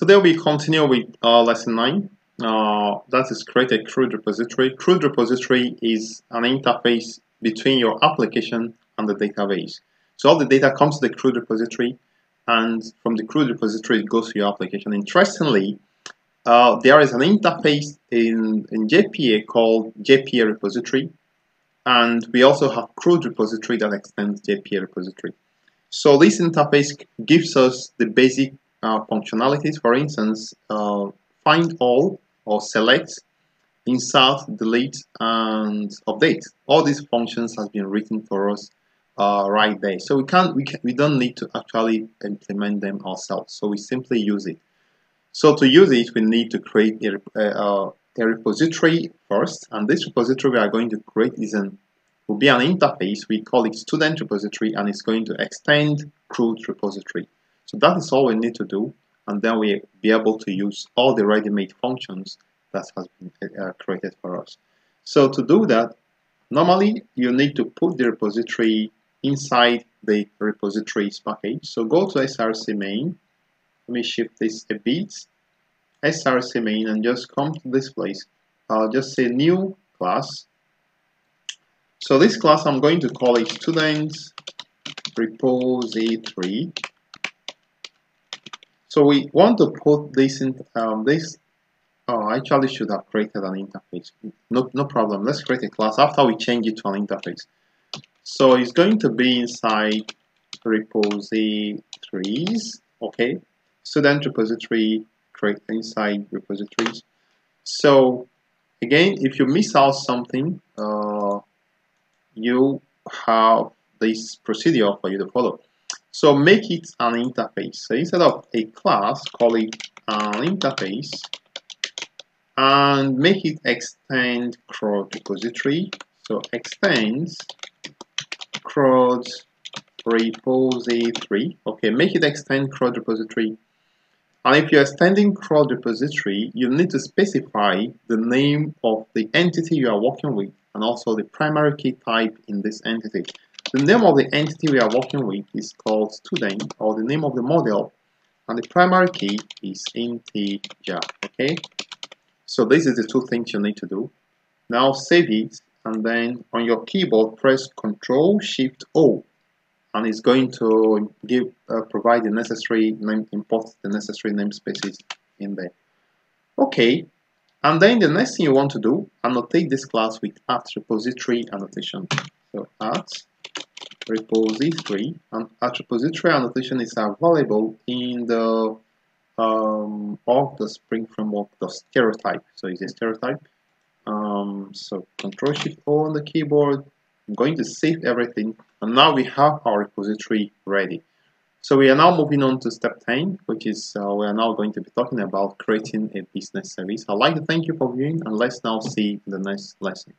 Today we continue with uh, lesson 9. Uh, that is create a CRUD repository. CRUD repository is an interface between your application and the database. So all the data comes to the CRUD repository and from the CRUD repository it goes to your application. Interestingly, uh, there is an interface in, in JPA called JPA repository and we also have CRUD repository that extends JPA repository. So this interface gives us the basic uh, functionalities. For instance, uh, find all or select, insert, delete, and update. All these functions has been written for us uh, right there. So we can't, we, can, we don't need to actually implement them ourselves. So we simply use it. So to use it, we need to create a, a, a repository first, and this repository we are going to create is an will be an interface. We call it student repository, and it's going to extend CRUD repository. So that is all we need to do, and then we be able to use all the ready-made functions that has been uh, created for us. So to do that, normally you need to put the repository inside the repositories package. So go to src main. Let me shift this a bit. src main and just come to this place. I'll just say new class. So this class I'm going to call it students repository. So we want to put this in um, this Oh, I actually should have created an interface. No, no problem. Let's create a class after we change it to an interface. So it's going to be inside repositories. Okay. Student repository create inside repositories. So again, if you miss out something, uh, you have this procedure for you to follow. So make it an interface. So instead of a class, call it an interface and make it extend CRUD repository. So extends CRUD repository. Okay, make it extend CRUD repository. And if you're extending CRUD repository, you need to specify the name of the entity you are working with and also the primary key type in this entity. The name of the entity we are working with is called student or the name of the model and the primary key is integer okay? So this is the two things you need to do. Now save it and then on your keyboard press Ctrl Shift O and it's going to give uh, provide the necessary name import the necessary namespaces in there. Okay and then the next thing you want to do annotate this class with at repository annotation. So at repository and at repository annotation is available in the um, of the Spring Framework the stereotype. So it's a stereotype. Um, so Control Shift O on the keyboard. I'm going to save everything, and now we have our repository ready. So we are now moving on to step 10, which is uh, we are now going to be talking about creating a business service. I'd like to thank you for viewing, and let's now see the next lesson.